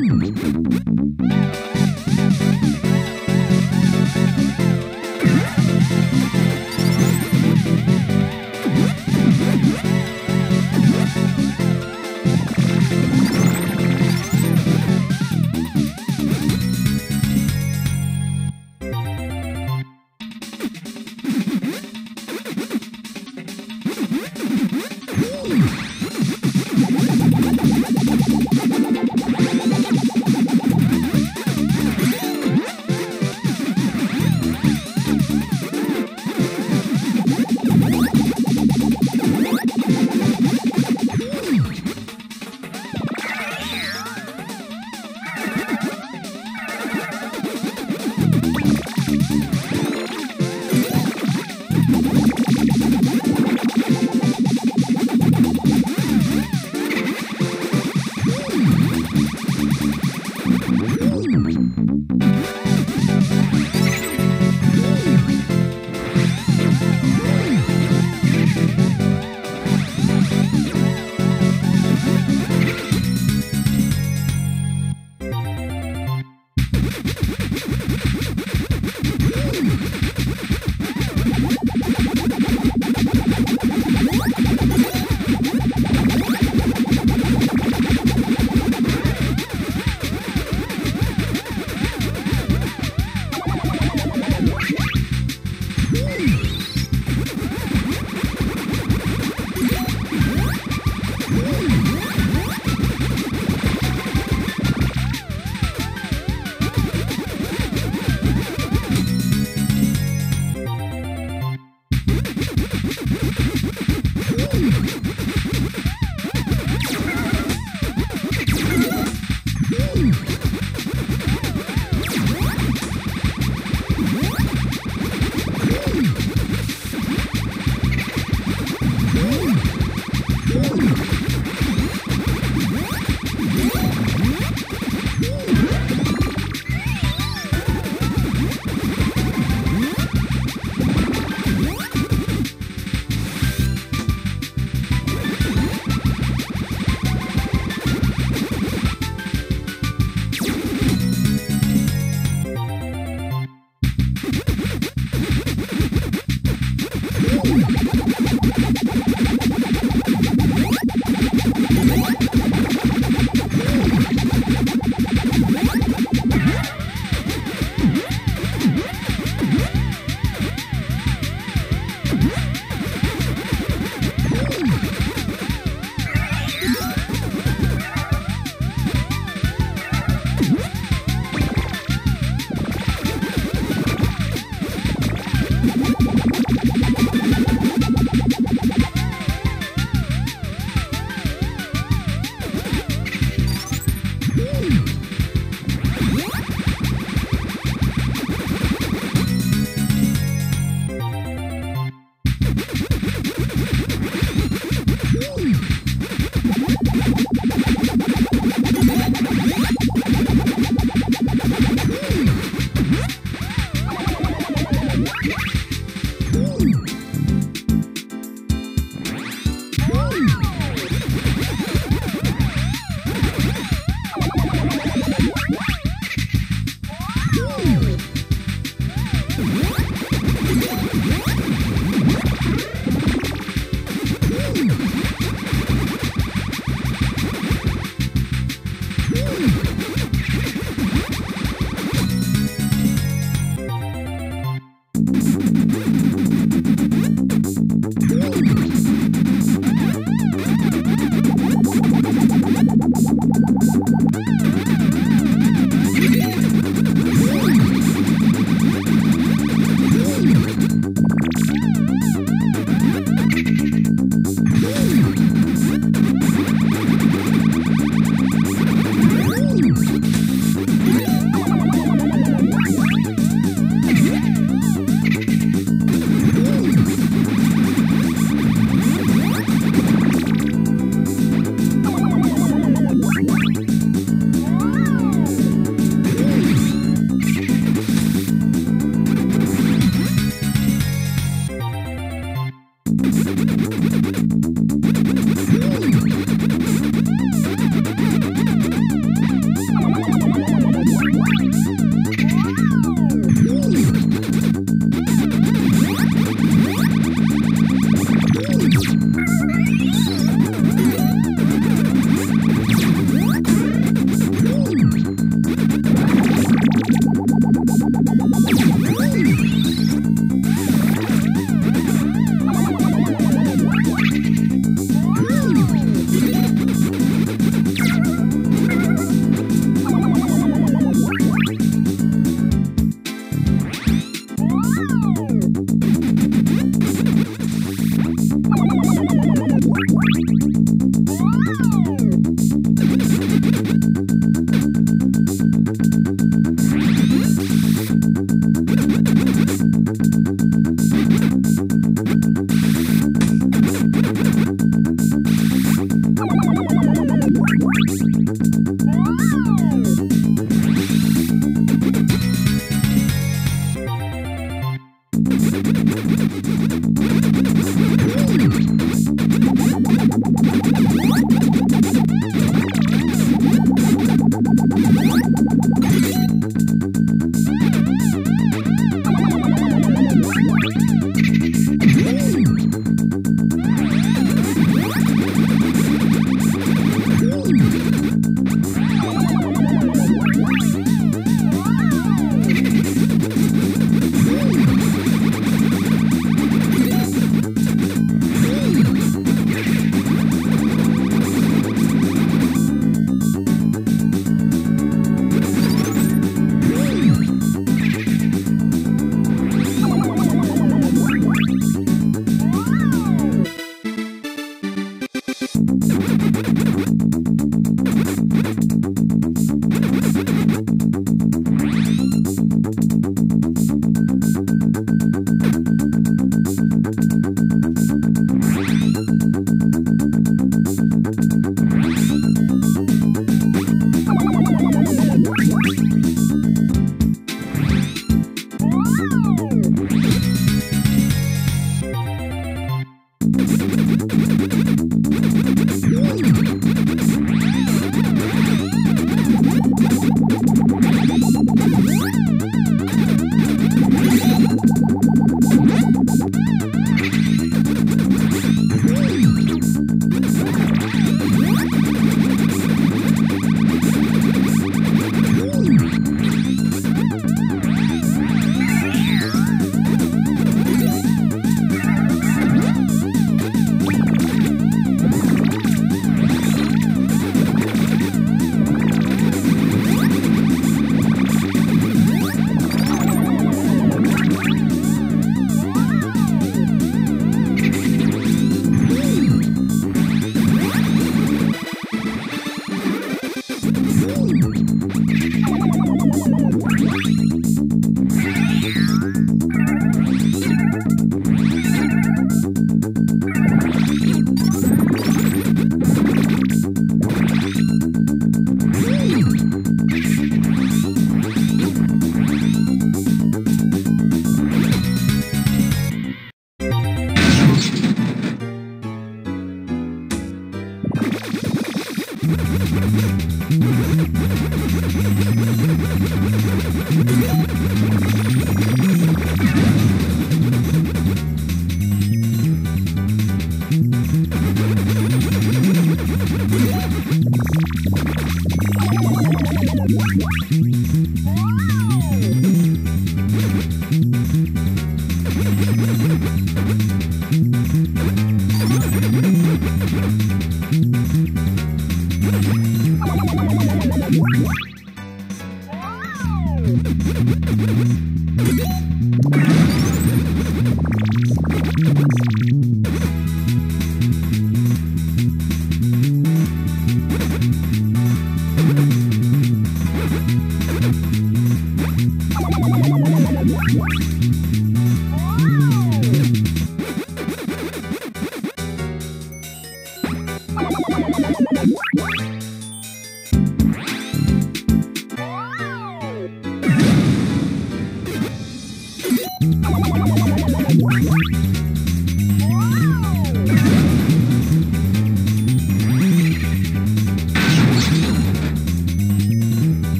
Música Ooh.